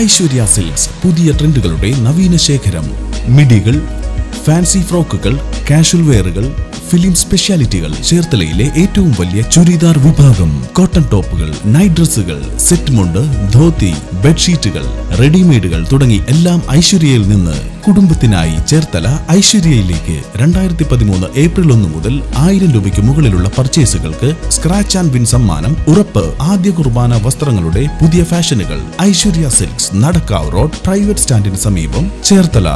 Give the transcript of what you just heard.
Aishwarya silks പുതിയ ട്രെൻഡുകളുടെ നവീന ശേഖരം. മിഡികൾ ഫാൻസി ഫ്രോക്കുകൾ കാഷ്വൽ വെയറുകൾ ഫിലിം സ്പെഷ്യാലിറ്റികൾ ചേർത്തലയിലെ ഏറ്റവും വലിയ ചുരിദാർ വിഭാഗം കോട്ടൺ ടോപ്പുകൾ നൈറ്റ് ഡ്രസ്സുകൾ സെറ്റ് മുണ്ട് ധോത്തി ബെഡ്ഷീറ്റുകൾ റെഡിമെയ്ഡുകൾ തുടങ്ങി എല്ലാം ഐശ്വര്യയിൽ നിന്ന് കുടുംബത്തിനായി ചേർത്തല ഐശ്വര്യയിലേക്ക് രണ്ടായിരത്തി പതിമൂന്ന് ഏപ്രിൽ ഒന്ന് മുതൽ ആയിരം രൂപയ്ക്ക് മുകളിലുള്ള പർച്ചേസുകൾക്ക് സ്ക്രാച്ച് ആൻഡ് വിൻ സമ്മാനം ഉറപ്പ് ആദ്യ കുർബാന വസ്ത്രങ്ങളുടെ പുതിയ ഫാഷനുകൾ Aishwarya silks Nadakkavu road private സ്റ്റാൻഡിന് സമീപം ചേർത്തല.